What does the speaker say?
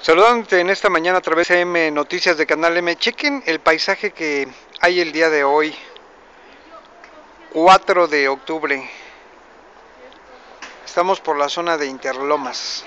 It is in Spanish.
Saludándote en esta mañana a través de M Noticias de Canal M. Chequen el paisaje que hay el día de hoy, 4 de octubre. Estamos por la zona de Interlomas.